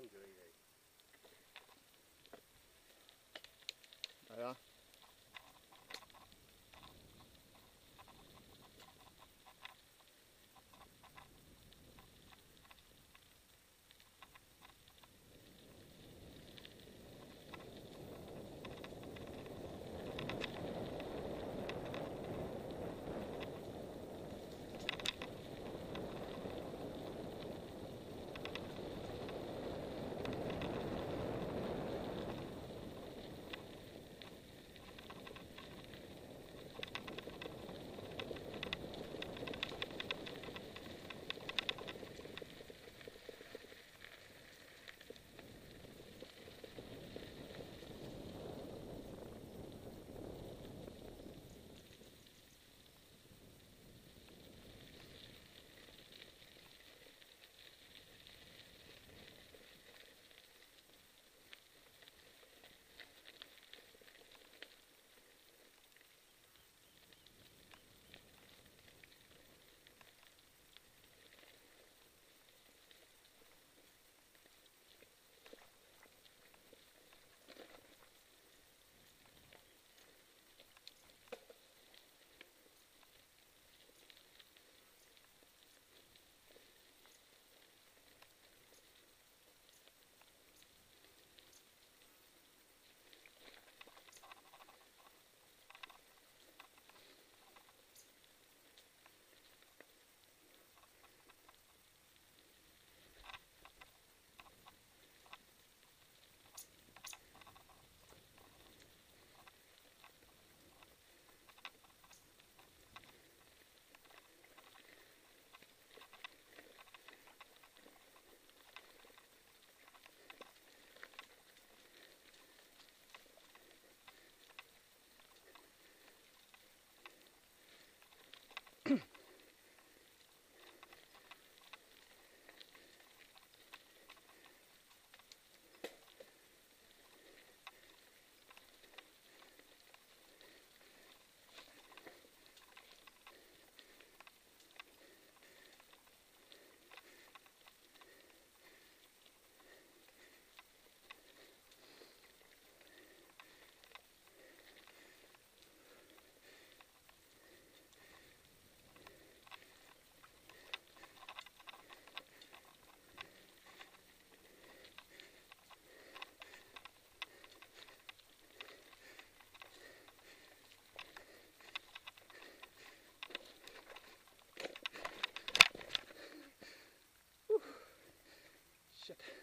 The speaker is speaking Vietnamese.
跟住你哋。係啊。it.